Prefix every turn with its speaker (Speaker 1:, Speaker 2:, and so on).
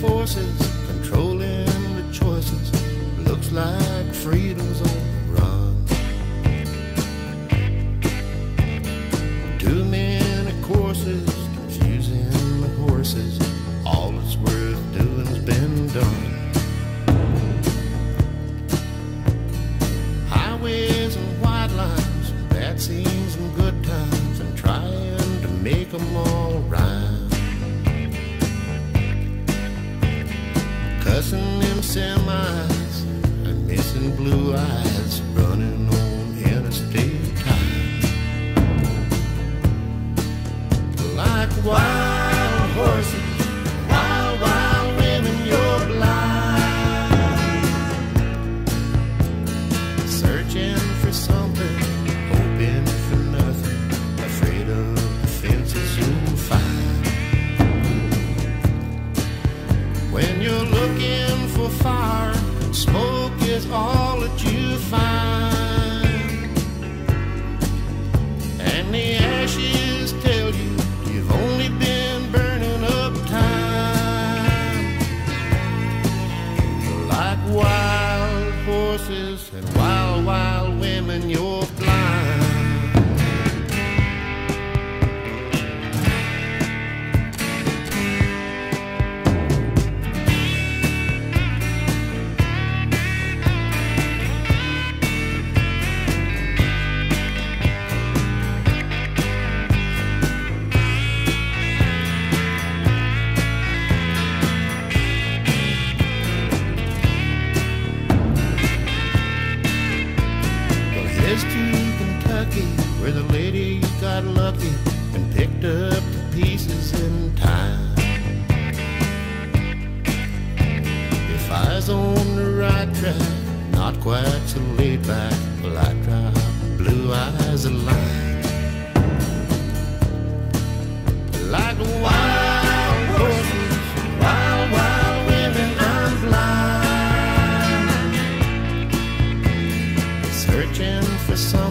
Speaker 1: forces controlling the choices. Looks like freedom's on the run. Too many courses, confusing the horses. All that's worth doing's been done. Highways and white lines, that seems. cussing them semis and missing blue eyes running away. fire. Smoke is all that you find. And the ashes tell you you've only been burning up time. Like wild horses and wild, wild women, you're time. If was on the right track, not quite so laid back, well, I drop blue eyes a line. Like wild horses, wild, wild women, I'm blind. Searching for some.